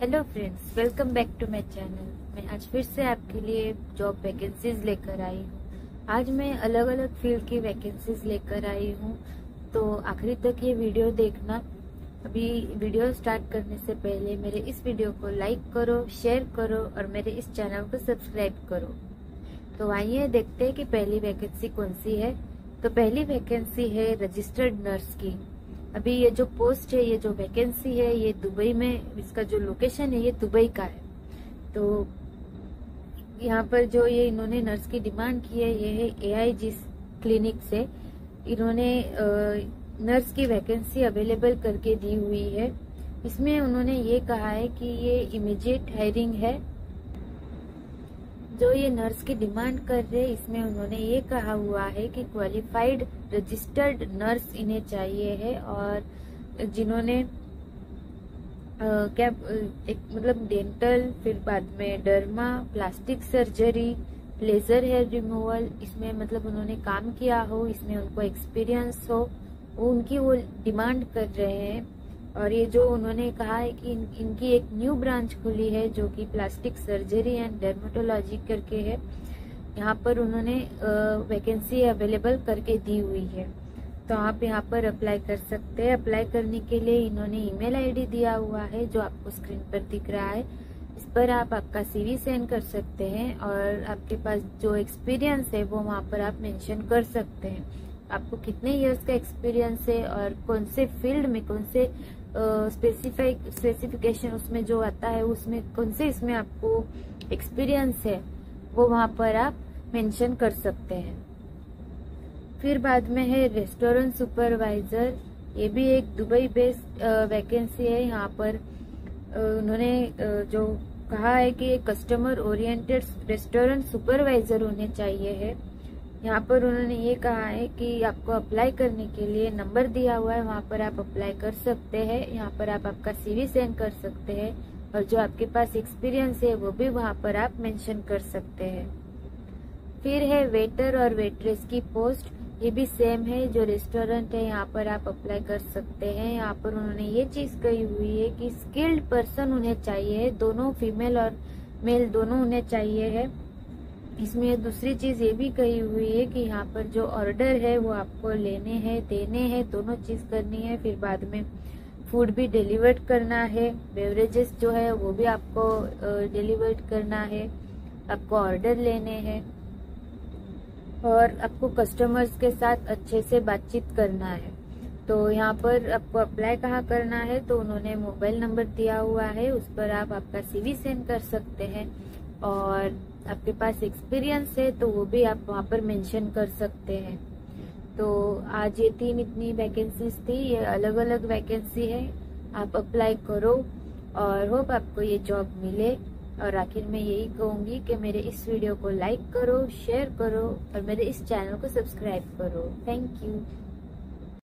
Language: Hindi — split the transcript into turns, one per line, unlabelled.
Hello friends welcome back to my channel मैं आज फिर से आपके लिए जॉब वैकेंसीज लेकर आई हूँ। आज मैं अलग अलग फ़ील्ड की वैकेंसीज लेकर आई हूँ। तो आखिरी तक ये वीडियो देखना। अभी वीडियो स्टार्ट करने से पहले मेरे इस वीडियो को लाइक करो शेयर करो और मेरे इस चैनल को सब्सक्राइब करो। तो आइए देखते हैं कि पहली वैकेंसी कौन सी है। तो पहली वैकेंसी है रजिस्टर्ड नर्स की। अभी ये जो पोस्ट है, ये जो वैकेंसी है, ये दुबई में इसका जो लोकेशन है, ये दुबई का है। तो यहाँ पर जो ये इन्होंने नर्स की डिमांड की है, ये है ए आई जी क्लिनिक से। इन्होंने नर्स की वैकेंसी अवेलेबल करके दी हुई है। इसमें उन्होंने ये कहा है कि ये इमीडिएट हायरिंग है। जो ये नर्स की डिमांड कर रहे इसमें उन्होंने ये कहा हुआ है कि क्वालिफाइड रजिस्टर्ड नर्स इन्हें चाहिए है और जिन्होंने क्या, एक मतलब डेंटल फिर बाद में derma plastic surgery laser hair removal इसमें मतलब उन्होंने काम किया हो, इसमें उनको एक्सपीरियंस हो, वो उनकी वो डिमांड कर रहे हैं। और ये जो उन्होंने कहा है कि इन, इनकी एक न्यू ब्रांच खुली है जो कि प्लास्टिक सर्जरी एंड डर्मेटोलॉजी करके है यहाँ पर उन्होंने वैकेंसी अवेलेबल करके दी हुई है। तो आप यहाँ पर अप्लाई कर सकते हैं। अप्लाई करने के लिए इन्होंने ईमेल आईडी दिया हुआ है जो आपको स्क्रीन पर दिख रहा है। इस पर आप आपका सीवी सेंड कर सकते हैं और आपके पास जो एक्सपीरियंस है वो वहाँ पर आप मेंशन कर सकते हैं। आपको कितने इयर्स का एक्सपीरियंस है और कौन से फ़ील्ड में कौन से स्पेसिफिक स्पेसिफिकेशन उसमें जो आता है, उसमें कौन से इसमें आपको एक्सपीरियंस है, वो वहाँ पर आप मेंशन कर सकते हैं। फिर बाद में है रेस्टोरेंट सुपरवाइजर ये भी एक दुबई बेस्ड वैकेंसी है। यहाँ पर उन्होंने जो कहा है कि कस्टमर ओरिएंटेड रेस्टोरेंट सुपरवाइजर होने चाहिए है। यहाँ पर उन्होंने ये कहा है कि आपको अप्लाई करने के लिए नंबर दिया हुआ है, वहाँ पर आप अप्लाई कर सकते हैं, यहाँ पर आप आपका सीवी सेंड कर सकते हैं, और जो आपके पास एक्सपीरियंस है, वो भी वहाँ पर आप मेंशन कर सकते हैं। फिर है वेटर और वेट्रेस की पोस्ट ये भी सेम है, जो रेस्टोरेंट है, यहाँ पर आप अप्लाई कर सकते हैं। यहाँ पर उन्होंने ये चीज़ कही हुई है कि स्किल्ड पर्सन उन्हें चाहिए दोनों फीमेल और मेल दोनों उन्हें चाहिए है। इसमें दूसरी चीज़ ये भी कही हुई है कि यहाँ पर जो ऑर्डर है वो आपको लेने हैं, देने हैं, दोनों चीज़ करनी है, फिर बाद में फ़ूड भी डिलीवर्ड करना है बेवरेजेस जो है वो भी आपको डिलीवर्ड करना है, आपको ऑर्डर लेने हैं और आपको कस्टमर्स के साथ अच्छे से बातचीत करना है। तो यहाँ पर आपको अप्लाई कहाँ करना है तो उन्होंने मोबाइल नंबर दिया हुआ है, उस पर आप आपका सीवी सेंड कर सकते हैं। और आपके पास एक्सपीरियंस है तो वो भी आप वहाँ पर मेंशन कर सकते हैं। तो आज ये तीन इतनी वैकेंसीज थी, ये अलग अलग वैकेंसी है। आप अप्लाई करो और होप आपको ये जॉब मिले। और आखिर मैं यही कहूँगी कि मेरे इस वीडियो को लाइक करो शेयर करो और मेरे इस चैनल को सब्सक्राइब करो। Thank you